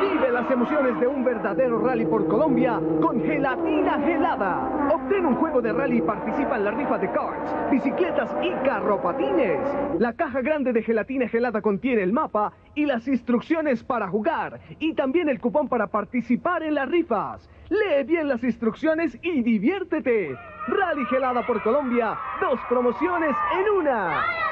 Vive las emociones de un verdadero rally por Colombia con gelatina gelada. Obtén un juego de rally y participa en la rifa de karts, bicicletas y carropatines. La caja grande de gelatina gelada contiene el mapa y las instrucciones para jugar y también el cupón para participar en las rifas. Lee bien las instrucciones y diviértete. Rally gelada por Colombia, dos promociones en una.